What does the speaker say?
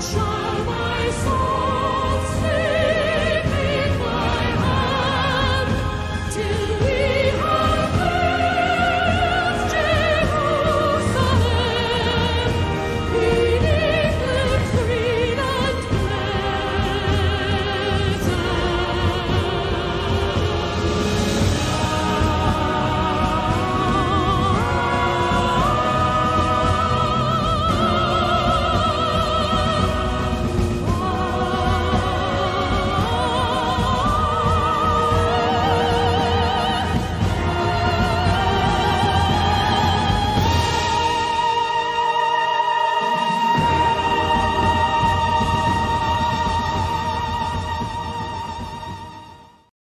control.